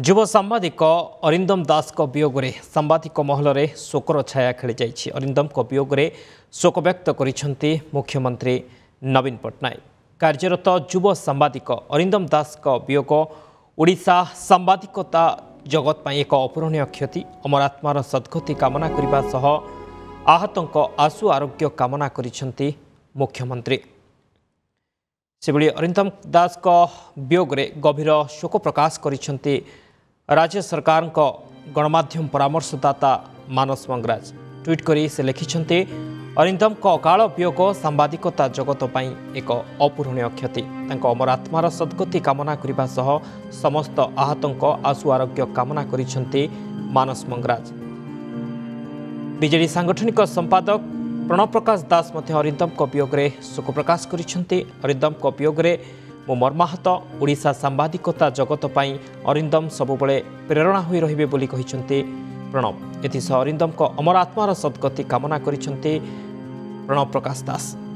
अरिंदम दास को वियोग रे जुव साम्बादिक अरिन्दम दासको छाया साम्बादिक जाय छी अरिंदम को वियोग रे शोक व्यक्त मुख्यमंत्री नवीन पट्टनायक कार्यरत अरिंदम दास को वियोग ओडिसा ओडा जगत जगत्पै एक अपूरणीय क्षति अमर आत्मा अमरात्मार सद्गति कामना करबा सह आहतन को कामनाहत आरोग्य कामना मुख्यमंत्री अरिंदम दास को वियोग रे गभीर शोक प्रकाश गरि राज्य सरकार गणमाध्यम परामर्शदाता मानस मंगराज ट्वीट कर अरिंदम अकाल वियोग सांबादिकता जगत पर एक अपूरणीय क्षति अमर आत्मार सद्गति कामना करने समस्त आहत आशु आरोग्य कामना कर मानस मंगराज विजे सांगठनिक संपादक प्रणव प्रकाश दास अरिंदम वियोग शोक प्रकाश कर अरिंदम वियोगे ମୋ ମର୍ମାହତ ଓଡ଼ିଶା ସାମ୍ବାଦିକତା ଜଗତ ପାଇଁ ଅରିନ୍ଦମ ସବୁବେଳେ ପ୍ରେରଣା ହୋଇ ରହିବେ ବୋଲି କହିଛନ୍ତି ପ୍ରଣବ ଏଥିସହ ଅରିନ୍ଦମଙ୍କ ଅମର ଆତ୍ମାର ସଦ୍ଗତି କାମନା କରିଛନ୍ତି ପ୍ରଣବ ପ୍ରକାଶ ଦାସ